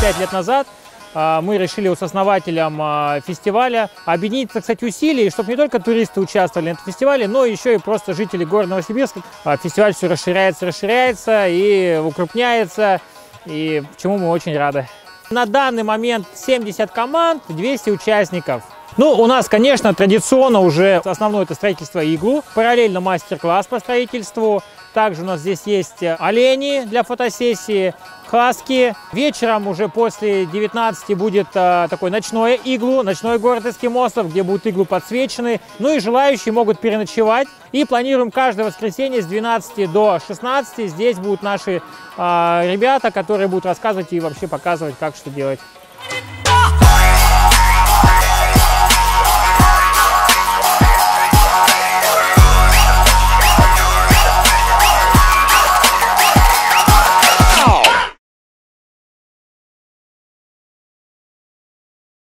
пять лет назад а, мы решили с основателем а, фестиваля объединить, так сказать, усилия, чтобы не только туристы участвовали на этом фестивале, но еще и просто жители города Новосибирска. А, фестиваль все расширяется, расширяется и укрупняется, и чему мы очень рады. На данный момент 70 команд, 200 участников. Ну, у нас, конечно, традиционно уже основное это строительство иглу, параллельно мастер-класс по строительству. Также у нас здесь есть олени для фотосессии, хаски. Вечером уже после 19 будет а, такой ночное иглу, ночной город эскимосов, где будут иглу подсвечены. Ну и желающие могут переночевать. И планируем каждое воскресенье с 12 до 16. Здесь будут наши а, ребята, которые будут рассказывать и вообще показывать, как что делать.